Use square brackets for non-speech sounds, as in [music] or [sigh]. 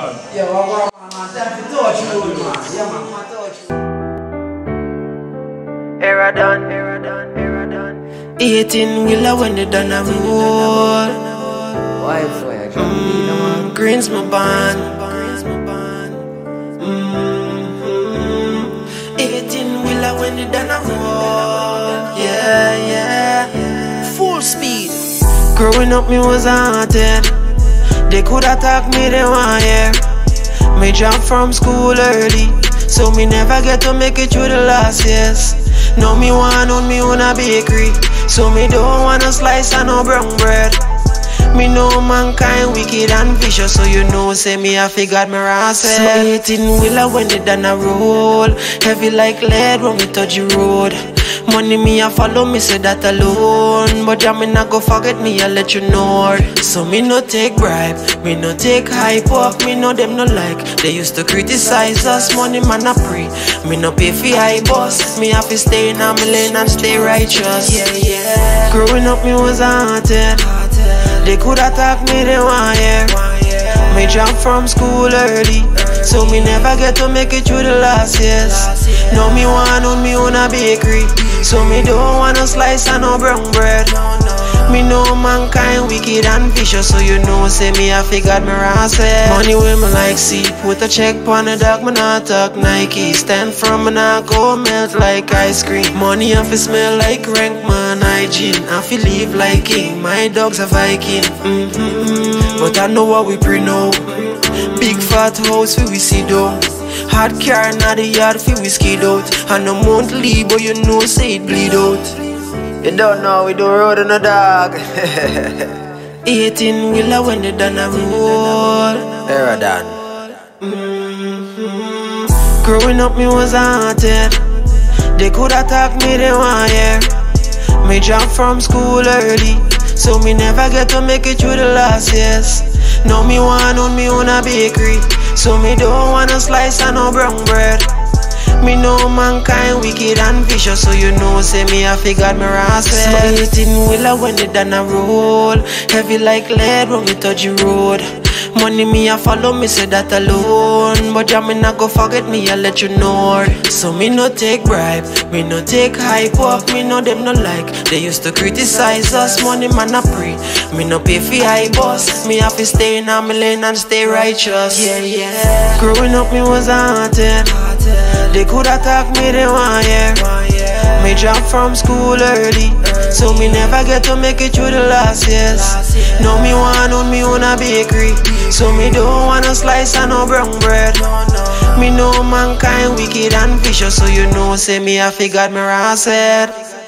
Yeah, well, well, man, time to touch you, man. Yeah, man, man, touch you. Era Don, Era Don, Era Don. 18 wheeler when they done a roll. Why for you? Mm, greens my band. Mm, 18 wheeler when they done a roll. Yeah, yeah. Full speed. Growing up, me was haunted. They could attack me, they want hear. Me jump from school early, so me never get to make it through the last years. Now me want on me own a bakery, so me don't want a slice of no brown bread. Me know mankind wicked and vicious, so you know, say me I figured me rasa. So 18 wheeler when they done a roll, heavy like lead when we touch the road. Money me a follow me say that alone, but yeah me not go forget me I let you know. So me no take bribe, me no take hype up, me know them no like. They used to criticize us, money man a pre. Me no pay for high boss, me have to stay in a lane and stay righteous. Yeah yeah. Growing up me was a haunted. They could attack me, they want hear. Me jump from school early, so me never get to make it through the last years. Now me want on me own a bakery, so me don't want a slice of no brown bread. Me know mankind wicked and vicious, so you know say me I figured me rasa. Money with me like see, put a check on the dog, me not talk Nike. Stand from me not go melt like ice cream. Money I fi smell like rank man hygiene. I fi live like king, my dogs a Viking. Mm-hmm. But I know what we pre know. Big fat house fi we see down. Hard car na the yard fi we skid out. And a monthly, but you know say it bleed out. You don't know, we do road on the dog. [laughs] 18 wheeler when they done a roll. Era Don. Mm-hmm. Growing up, me was haunted. They could attack me, they want hear. Me jump from school early, so me never get to make it through the last years. Now me want on me own a bakery, so me don't want a slice of no brown bread. Me know mankind wicked and vicious, so you know say me I figured me rasa. So 18 wheeler when they done a roll, heavy like lead when we touch the road. Money me a follow me say that alone, but yeah me not go forget me I let you know. So me no take bribe, me no take hype up, me know them no like. They used to criticize us, money man a pre. Me no pay for high boss, me have to stay in a me lane and stay righteous. Yeah yeah. Growing up me was haunted. They could attack me, they want Me jump from school early, so me never get to make it through the last years. Now me want on me own a bakery, so me don't want a slice of no brown bread. Me know mankind wicked and vicious, so you know say me I figured me rasa.